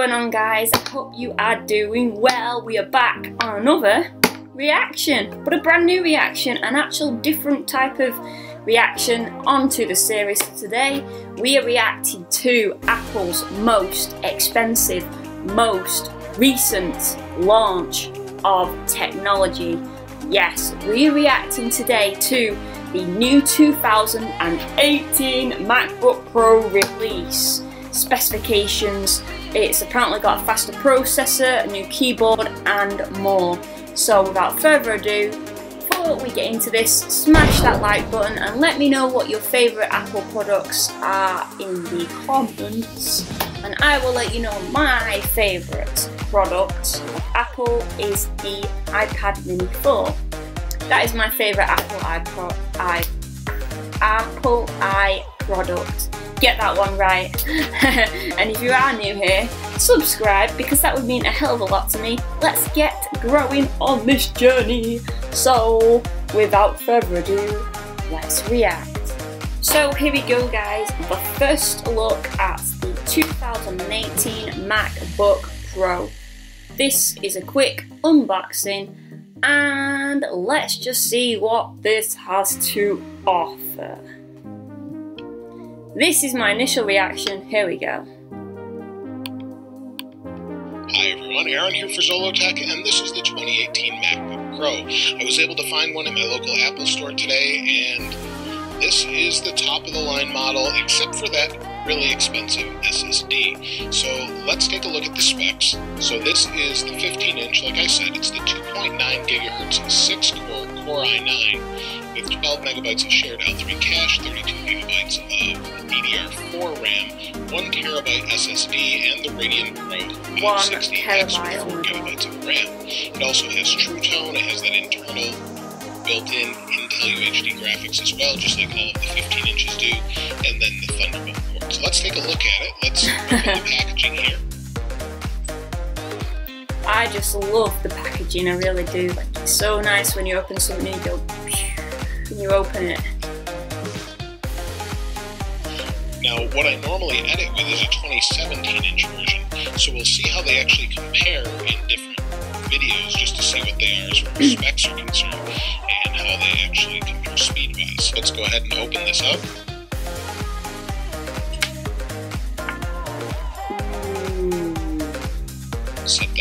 going on guys? I hope you are doing well. We are back on another reaction, but a brand new reaction, an actual different type of reaction onto the series. Today we are reacting to Apple's most expensive, most recent launch of technology. Yes, we are reacting today to the new 2018 MacBook Pro release. Specifications, it's apparently got a faster processor, a new keyboard and more. So without further ado, before we get into this, smash that like button and let me know what your favourite Apple products are in the comments. And I will let you know my favourite product of Apple is the iPad mini 4. That is my favourite Apple iPod, i Apple i product get that one right. and if you are new here, subscribe because that would mean a hell of a lot to me. Let's get growing on this journey. So, without further ado, let's react. So here we go guys, the first look at the 2018 MacBook Pro. This is a quick unboxing and let's just see what this has to offer. This is my initial reaction. Here we go. Hi everyone, Aaron here for Zollotech, and this is the 2018 MacBook Pro. I was able to find one in my local Apple store today, and this is the top of the line model, except for that really expensive SSD. So let's take a look at the specs. So this is the 15 inch, like I said, it's the 2.9 gigahertz 6 core Core i9 with 12 megabytes of shared L3 cache, 32 gigabytes of DDR4 RAM, 1 terabyte SSD, and the Radeon Pro 560X with 4 gigabytes of RAM. It also has True Tone, it has that internal built-in Intel UHD graphics as well, just like all of the 15 inches do, and then the Thunderbolt port. So let's take a look at it. Let's open the packaging here. I just love the packaging, I really do. Like it's so nice when you open something and you go and you open it. Now, what I normally edit with is a 2017 inch version, so we'll see how they actually compare in different videos just to see what they are as far as specs are concerned and how they actually compare speed wise. Let's go ahead and open this up.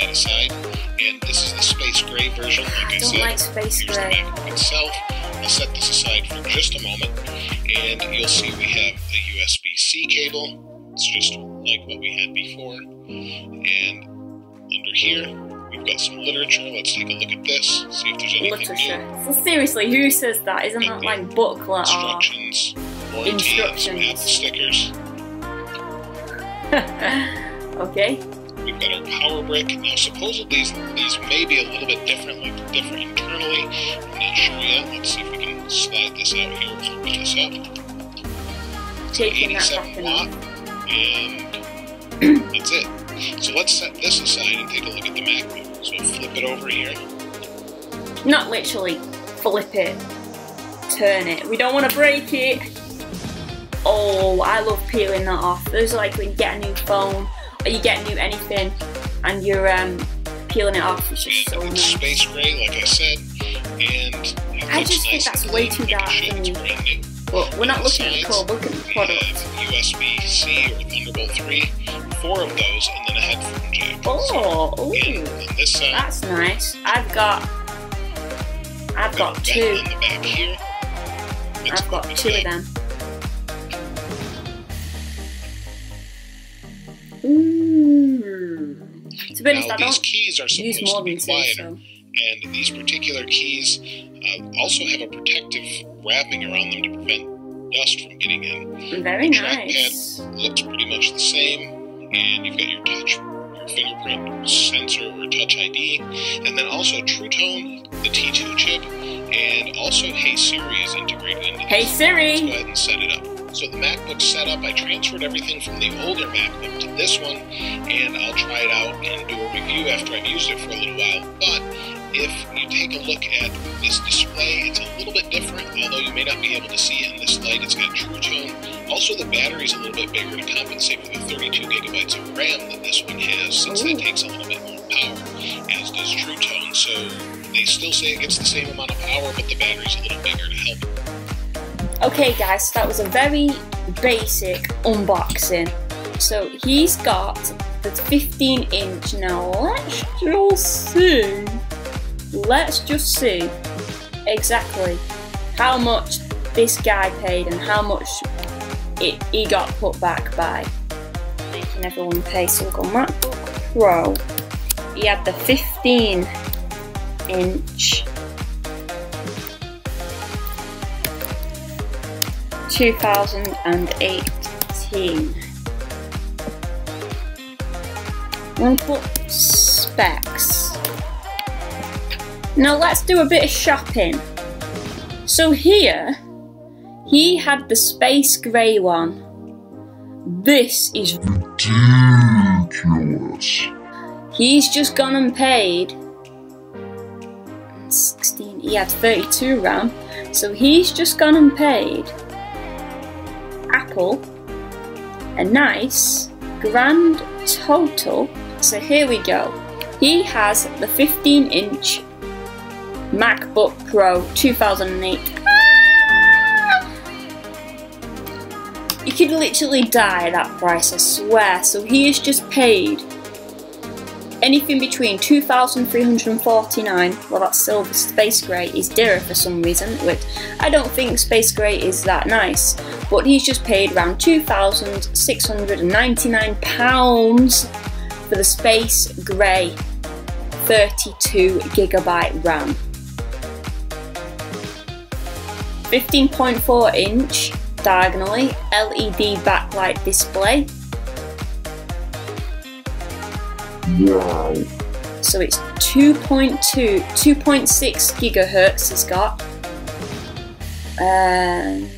That aside. And this is the space gray version, like I, I said. Like space Here's gray. the MacBook itself. I'll set this aside for just a moment, and you'll see we have the USB-C cable. It's just like what we had before. And under here, we've got some literature. Let's take a look at this, see if there's anything literature. new. So seriously, who says that? Isn't that like booklet instructions, or warranty, instructions? and some Apple stickers. okay. We've got our power brick. Now, uh, supposedly these, these may be a little bit different, like different internally. I'm not sure yet. Let's see if we can slide this out here. Open this up. Taking that 87 watt, and that's it. So let's set this aside and take a look at the MacBook. So flip it over here. Not literally flip it, turn it. We don't want to break it. Oh, I love peeling that off. Those are like when you get a new phone you get new anything and you're um, peeling it off. It's just so nice. space gray, like I said, and I just think nice that's way too dark for me. But we're not looking at the sides, code, look at the product. USB-C or Thunderbolt 3, four of those, and then a headphone jack. Oh, So, ooh, again, on this side, that's nice. I've got, I've got two. on the back here. I've got two of them. Ooh. To be honest, Now, these keys are supposed to be quieter, so. and these particular keys uh, also have a protective wrapping around them to prevent dust from getting in. Very the nice. trackpad looks pretty much the same, and you've got your touch, your fingerprint sensor or touch ID, and then also True Tone, the T2 chip, and also Hey Siri is integrated into Hey this. Let's go ahead and set it up. So the MacBook setup, I transferred everything from the older MacBook to this one, and I'll try it out and do a review after I've used it for a little while. But if you take a look at this display, it's a little bit different, although you may not be able to see it in this light. It's got True Tone. Also, the battery's a little bit bigger to compensate for the 32 gigabytes of RAM that this one has, since Ooh. that takes a little bit more power, as does True Tone. So they still say it gets the same amount of power, but the battery's a little bigger to help. Okay, guys, so that was a very basic unboxing. So he's got the 15 inch. Now let's just see. Let's just see exactly how much this guy paid and how much it, he got put back by making everyone pay. Got MacBook Pro. He had the 15 inch 2018 One put specs. Now let's do a bit of shopping. So here he had the space grey one. This is ridiculous. He's just gone and paid 16 he had 32 RAM so he's just gone and paid Apple a nice grand total. So here we go. He has the 15 inch MacBook Pro 2008. You could literally die at that price, I swear. So he has just paid anything between 2,349, well that's silver, space grey is dearer for some reason, which I don't think space grey is that nice, but he's just paid around £2,699 for the space grey 32GB RAM. 15.4 inch diagonally LED backlight display Wow. So it's 2.2, 2.6 gigahertz he's got. Um,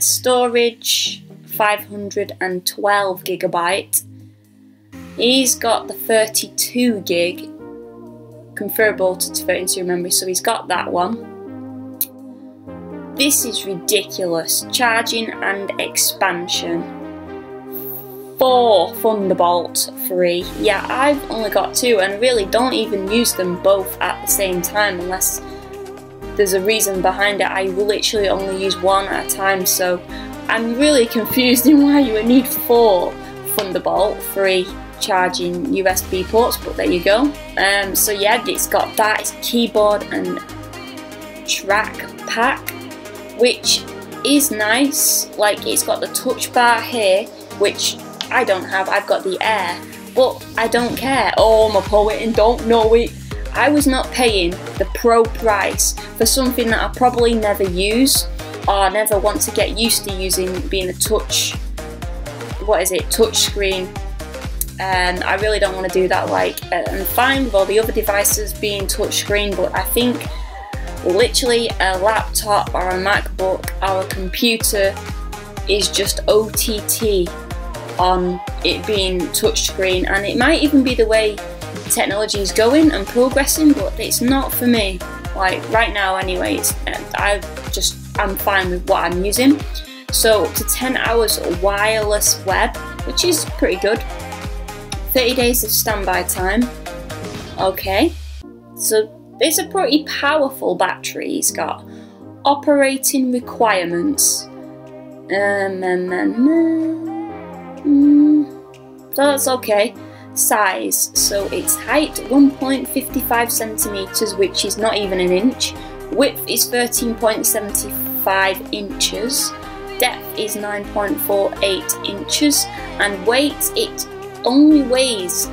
storage 512 gigabyte. He's got the 32 gig convertible to 32 memory, so he's got that one. This is ridiculous. Charging and expansion four Thunderbolt 3. Yeah, I've only got two and really don't even use them both at the same time unless there's a reason behind it. I literally only use one at a time, so I'm really confused in why you would need four Thunderbolt 3 charging USB ports, but there you go. Um, so yeah, it's got that, it's keyboard and track pack, which is nice. Like it's got the touch bar here, which I don't have, I've got the air. But I don't care. Oh, I'm a poet and don't know it. I was not paying the pro price for something that I'll probably never use or never want to get used to using being a touch, what is it, touch screen. And I really don't want to do that like, uh, I'm fine with all the other devices being touch screen, but I think literally a laptop or a MacBook or a computer is just OTT on it being touchscreen and it might even be the way technology is going and progressing but it's not for me. Like right now anyways I just I'm fine with what I'm using. So up to 10 hours wireless web which is pretty good. 30 days of standby time. Okay. So it's a pretty powerful battery he's got operating requirements. Um, um, um, so that's okay. Size, so its height 1.55 centimeters, which is not even an inch. Width is 13.75 inches. Depth is 9.48 inches, and weight it only weighs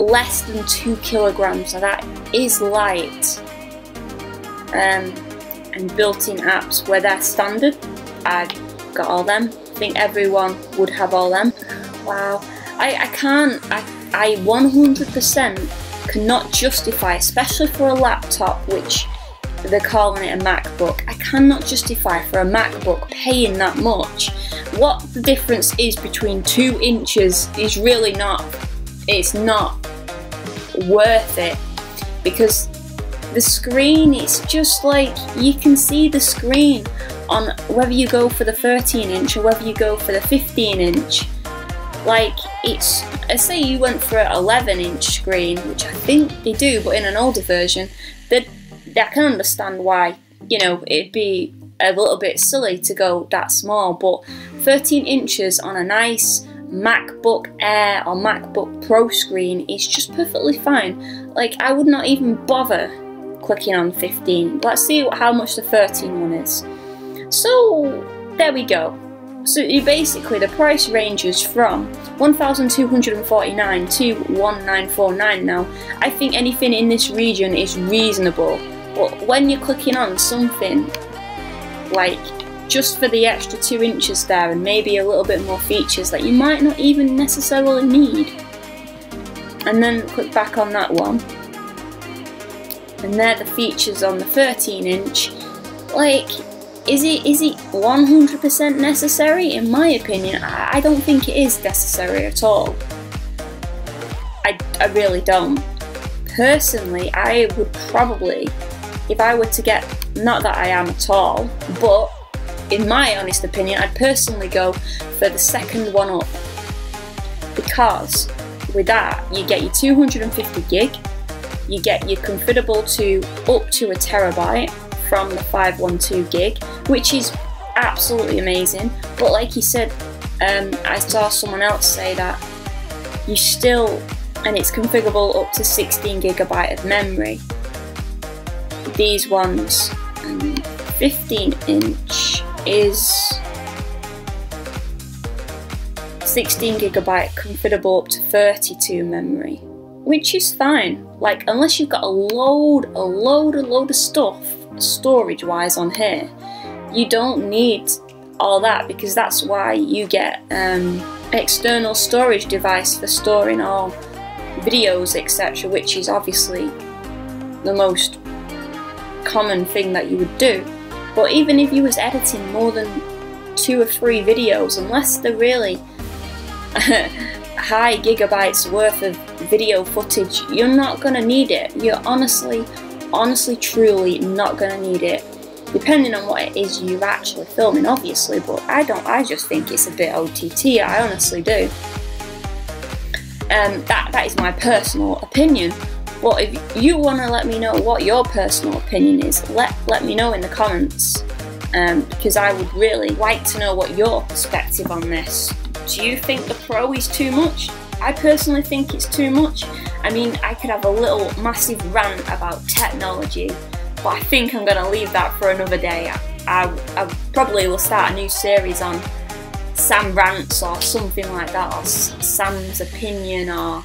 less than two kilograms, so that is light. Um, and built-in apps where they're standard, I've got all them. Think everyone would have all them. Wow. I, I can't, I, I 100% cannot justify, especially for a laptop, which they're calling it a MacBook. I cannot justify for a MacBook paying that much. What the difference is between two inches is really not, it's not worth it because the screen, it's just like you can see the screen on whether you go for the 13 inch or whether you go for the 15 inch. Like it's, I say you went for an 11 inch screen, which I think they do, but in an older version, that I can understand why, you know, it'd be a little bit silly to go that small, but 13 inches on a nice MacBook Air or MacBook Pro screen is just perfectly fine. Like, I would not even bother clicking on 15. Let's see how much the 13 one is. So, there we go. So basically, the price ranges from 1,249 to 1,949 now. I think anything in this region is reasonable. But when you're clicking on something like just for the extra two inches there and maybe a little bit more features that you might not even necessarily need. And then click back on that one. And they're the features on the 13 inch. Like, is it is it 100% necessary? In my opinion, I, don't think it is necessary at all. I, I really don't. Personally, I would probably, if I were to get, not that I am at all, but in my honest opinion, I'd personally go for the second one up because with that you get your 250 gig, you get your configurable to up to a terabyte from the 512 gig, which is absolutely amazing. But like you said, um, I saw someone else say that you still, and it's configurable up to 16 gigabyte of memory. These ones, um, 15 inch is 16 gigabyte configurable up to 32 memory which is fine like unless you've got a load a load a load of stuff storage wise on here you don't need all that because that's why you get um, external storage device for storing all videos etc which is obviously the most common thing that you would do but even if you was editing more than two or three videos, unless they're really high gigabytes worth of video footage, you're not gonna need it. You're honestly, honestly, truly not gonna need it. Depending on what it is you're actually filming, obviously, but I don't, I just think it's a bit OTT, I honestly do. Um, that, that is my personal opinion. But if you want to let me know what your personal opinion is, let, let me know in the comments. Um, because I would really like to know what your perspective on this. Do you think the Pro is too much? I personally think it's too much. I mean, I could have a little massive rant about technology, but I think I'm going to leave that for another day. I, I, I, probably will start a new series on Sam rants or something like that, or Sam's opinion or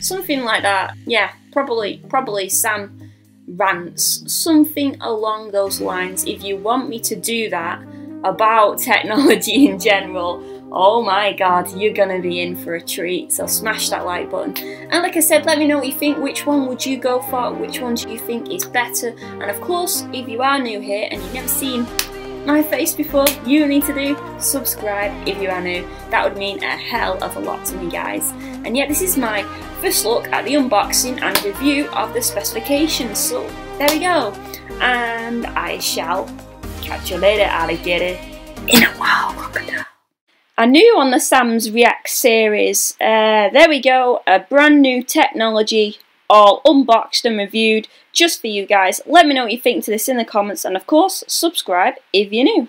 something like that. Yeah, probably probably Sam rants, something along those lines. If you want me to do that about technology in general, oh my god, you're gonna be in for a treat. So smash that like button. And like I said, let me know what you think. Which one would you go for? Which one do you think is better? And of course, if you are new here and you've never seen my face before, you need to do subscribe if you are new. That would mean a hell of a lot to me, guys. And yet, this is my first look at the unboxing and review of the specifications. So, there we go. And I shall catch you later, alligator. In a while, crocodile. A new on the Sam's React series, uh, there we go, a brand new technology all unboxed and reviewed just for you guys. Let me know what you think to this in the comments and of course subscribe if you're new.